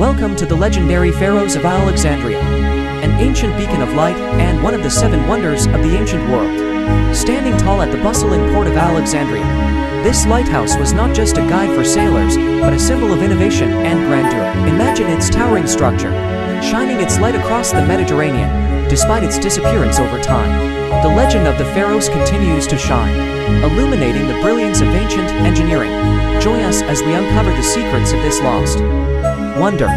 Welcome to the legendary Pharos of Alexandria, an ancient beacon of light and one of the seven wonders of the ancient world. Standing tall at the bustling port of Alexandria, this lighthouse was not just a guide for sailors, but a symbol of innovation and grandeur. Imagine its towering structure, shining its light across the Mediterranean, despite its disappearance over time. The legend of the Pharos continues to shine, illuminating the brilliance of ancient engineering. Join us as we uncover the secrets of this lost wonder.